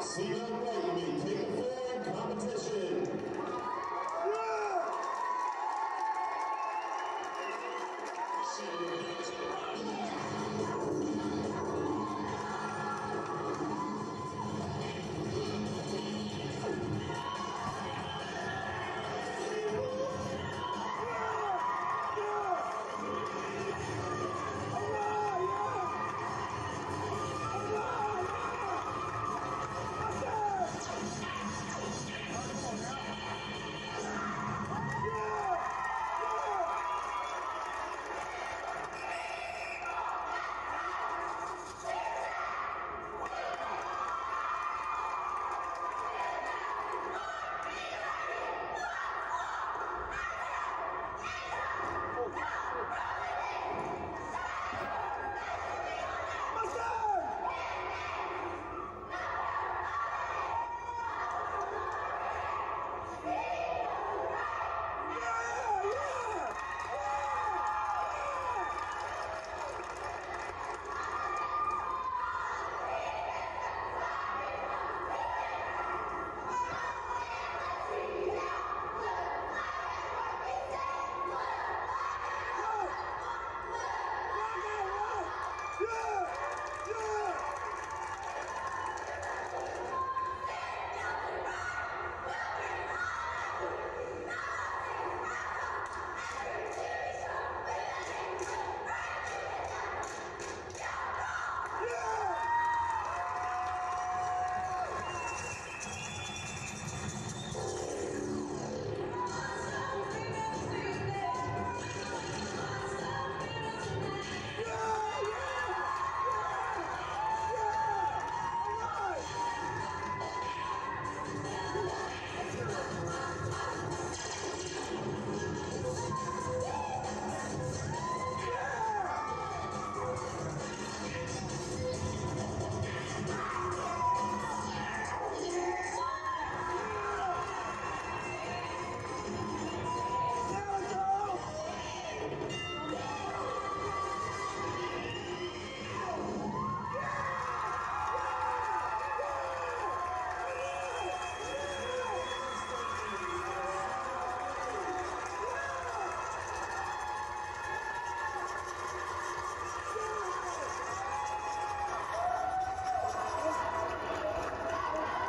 See you on the right, you may take the floor competition.